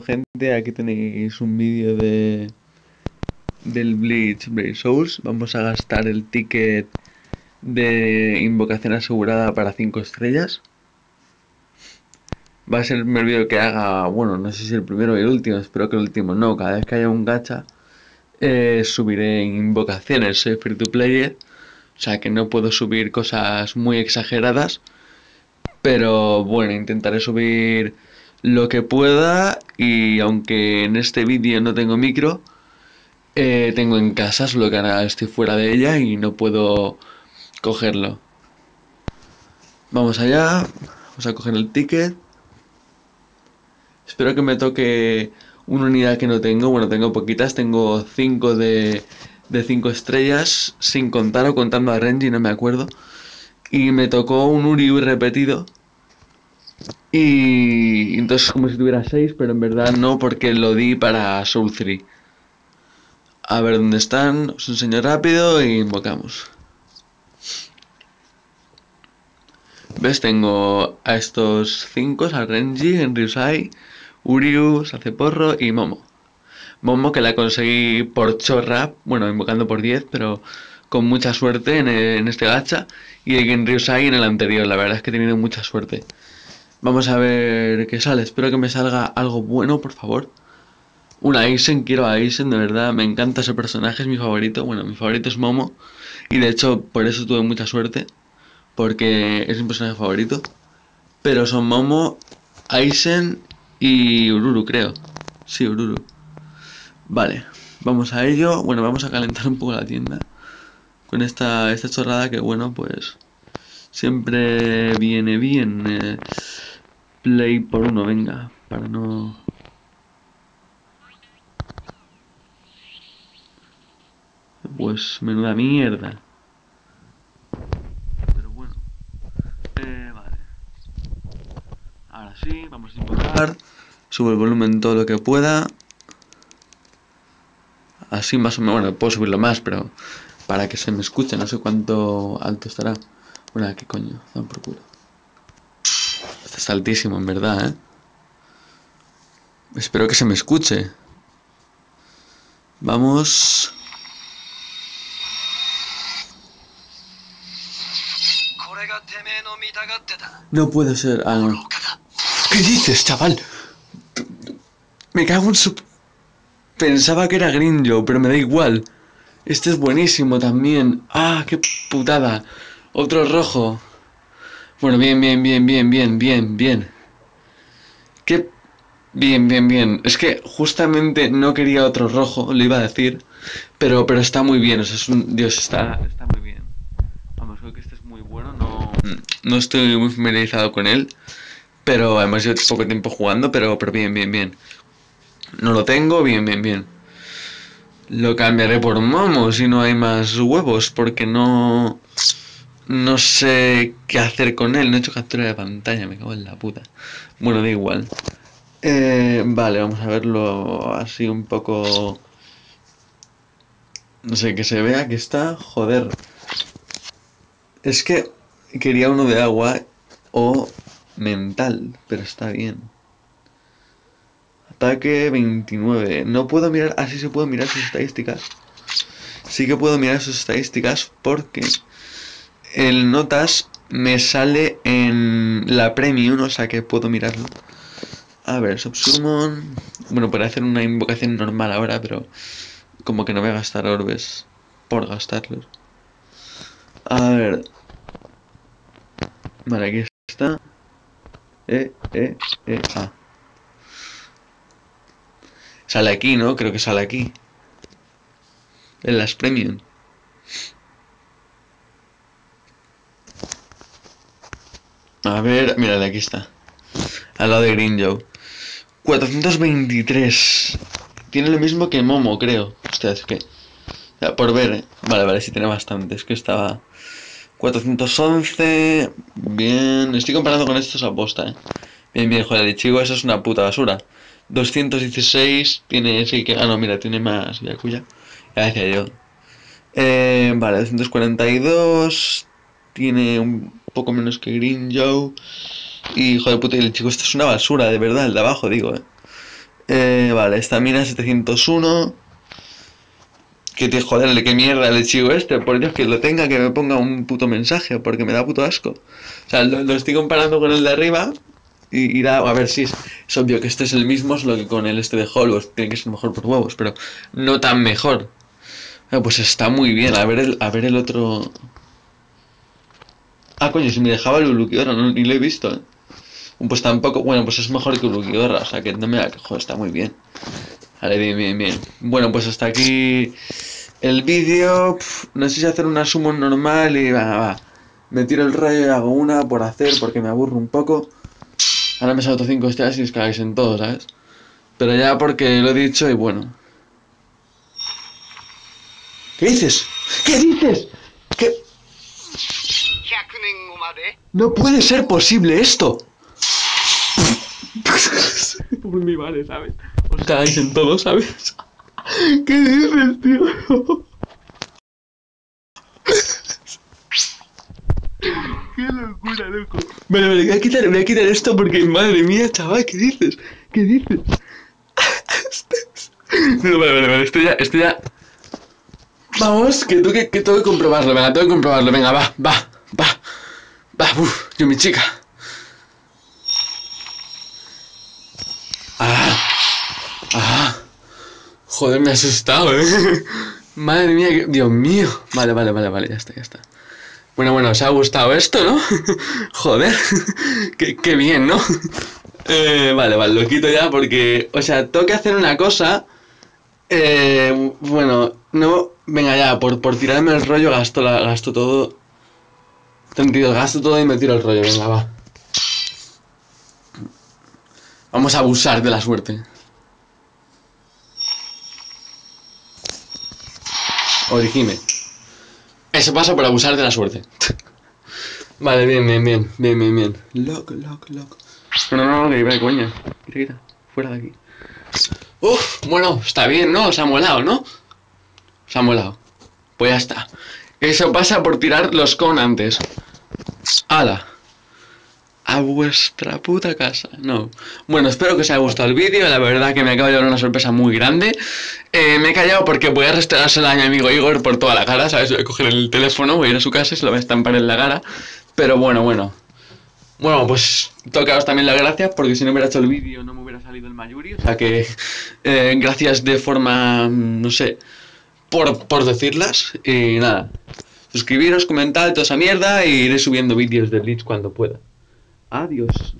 gente, aquí tenéis un vídeo de del Bleach Brave Souls. Vamos a gastar el ticket de invocación asegurada para 5 estrellas. Va a ser el primer vídeo que haga, bueno, no sé si el primero y el último, espero que el último no. Cada vez que haya un gacha, eh, subiré invocaciones. Soy free to player, o sea que no puedo subir cosas muy exageradas. Pero bueno, intentaré subir lo que pueda y aunque en este vídeo no tengo micro, eh, tengo en casa, solo que ahora estoy fuera de ella y no puedo cogerlo. Vamos allá, vamos a coger el ticket. Espero que me toque una unidad que no tengo, bueno, tengo poquitas, tengo 5 de 5 estrellas, sin contar o contando a Renji, no me acuerdo. Y me tocó un Uri repetido. Y entonces como si tuviera 6, pero en verdad no porque lo di para Soul 3. A ver dónde están, os enseño rápido y invocamos. ¿Ves? Tengo a estos 5, a Renji, Enryusai, Uriu, Saceporro y Momo. Momo que la conseguí por chorra, bueno, invocando por 10, pero con mucha suerte en, este gacha. Y el Enryusai en el anterior, la verdad es que he tenido mucha suerte. Vamos a ver qué sale, espero que me salga algo bueno, por favor. Una Aizen, quiero a Aizen, de verdad, me encanta ese personaje, es mi favorito. Bueno, mi favorito es Momo. Y de hecho, por eso tuve mucha suerte. Porque es mi personaje favorito. Pero son Momo, Aizen y Ururu, creo. Sí, Ururu. Vale, vamos a ello. Bueno, vamos a calentar un poco la tienda. Con esta, esta chorrada que, bueno, pues... Siempre viene bien. Eh, play por uno, venga. Para no... Pues menuda mierda. Pero bueno. Eh, vale. Ahora sí, vamos a invocar. Subo el volumen todo lo que pueda. Así más o menos. Bueno, puedo subirlo más, pero para que se me escuche. No sé cuánto alto estará. Bueno, ¿qué coño? Dan por. Está altísimo, en verdad, ¿eh? Espero que se me escuche. Vamos. No puede ser. Ah, no. ¿Qué dices, chaval? Me cago en su... Pensaba que era Green Joe, pero me da igual. Este es buenísimo también. Ah, qué putada. Otro rojo. Bueno, bien, bien, bien, bien, bien, bien, bien. Qué... Bien, bien, bien. Es que justamente no quería otro rojo, le iba a decir. Pero, pero está muy bien, o sea, es un... Dios, está, está muy bien. Vamos, creo que este es muy bueno, no... No estoy muy familiarizado con él. Pero además llevo poco tiempo jugando, pero, pero bien, bien, bien. No lo tengo, bien, bien, bien. Lo cambiaré por Momo si no hay más huevos, porque no... No sé qué hacer con él. No he hecho captura de pantalla, me cago en la puta. Bueno, da igual. Eh, vale, vamos a verlo así un poco... No sé, que se vea que está... Joder. Es que quería uno de agua o mental, pero está bien. Ataque 29. No puedo mirar, así se puedo mirar sus estadísticas. Sí que puedo mirar sus estadísticas porque el notas me sale en la premium, o sea que puedo mirarlo. A ver, subsummon. Bueno, para hacer una invocación normal ahora, pero como que no voy a gastar orbes por gastarlos. A ver. Vale, aquí está. E, E, E, A. Sale aquí, ¿no? Creo que sale aquí. En las premium. A ver, mira, aquí está. Al lado de Green Joe. 423. Tiene lo mismo que Momo, creo. Hostia, es que... Por ver, ¿eh? Vale, vale, sí tiene bastante. Es que estaba... 411. Bien. Estoy comparando con estos a posta, eh. Bien, bien, joder, de chico, eso es una puta basura. 216 tiene ese que. Ah, no, mira, tiene más Yakuya. Ya decía yo. Eh, vale, 242. Tiene un poco menos que Green Joe. Y joder puta, el chico, esto es una basura, de verdad, el de abajo, digo, eh. Eh, vale, estamina 701. Que te joderle, qué mierda el chico este. Por Dios, que lo tenga, que me ponga un puto mensaje, porque me da puto asco. O sea, lo, estoy comparando con el de arriba. Y, y da, a ver, sí, es, es obvio que este es el mismo, es lo que con el este de Hollywood. Tiene que ser mejor por huevos, pero no tan mejor. Ah, pues está muy bien. A ver el, a ver el otro. Ah, coño, si me dejaba el Ulukiora, no, ni lo he visto, ¿eh? Pues tampoco, bueno, pues es mejor que Ulukiora, o sea que no me la quejo, está muy bien. Vale, bien, bien, bien. Bueno, pues hasta aquí el vídeo. No sé si hacer una sumo normal y va, va. Me tiro el rayo y hago una por hacer porque me aburro un poco. Ahora me salto 5 estrellas y os cagáis en todo, ¿sabes? Pero ya porque lo he dicho y bueno. ¿Qué dices? ¿Qué dices? ¿Qué? No puede ser posible esto. Por mí vale, ¿sabes? Os cagáis en todo, ¿sabes? ¿Qué dices, tío? Qué locura, loco. Vale, vale, voy a quitar, voy a quitar esto porque madre mía, chaval, ¿qué dices? ¿Qué dices? No, vale, vale, vale, esto ya, esto ya. Vamos, que tengo que, que tengo que comprobarlo, venga, tengo que comprobarlo, venga, va, va va. Va, uff, yo mi chica. Ah, ah. Joder, me he asustado, eh. Madre mía, Dios mío. Vale, vale, vale, vale, ya está, ya está. Bueno, bueno, os ha gustado esto, ¿no? Joder, qué, qué bien, ¿no? Eh, vale, vale, lo quito ya porque, o sea, tengo que hacer una cosa. Eh, bueno, no, venga ya, por, por tirarme el rollo gasto, la, gasto todo. 32, gasto todo y me tiro el rollo, venga, va. Vamos a abusar de la suerte. Origime. Eso pasa por abusar de la suerte. vale, bien, bien, bien, bien, bien, bien. Loco, loco, loco. No, no, no, que iba de coña. Quita, quita. Fuera de aquí. Uf, bueno, está bien, ¿no? Os ha molado, ¿no? Os ha molado. Pues ya está. Eso pasa por tirar los con antes. A vuestra puta casa. No. Bueno, espero que os haya gustado el vídeo. La verdad que me acabo de llevar una sorpresa muy grande. Eh, me he callado porque voy a restaurársela a mi amigo Igor por toda la cara, ¿sabes? Voy a coger el teléfono, voy a ir a su casa y se lo voy a estampar en la cara. Pero bueno, bueno. Bueno, pues tocaos también las gracias porque si no hubiera hecho el vídeo no me hubiera salido el Mayuri. O sea que eh, gracias de forma, mm, no sé, por, por decirlas. Y nada, suscribiros, comentad toda esa mierda y iré subiendo vídeos de Bleach cuando pueda. Adiós.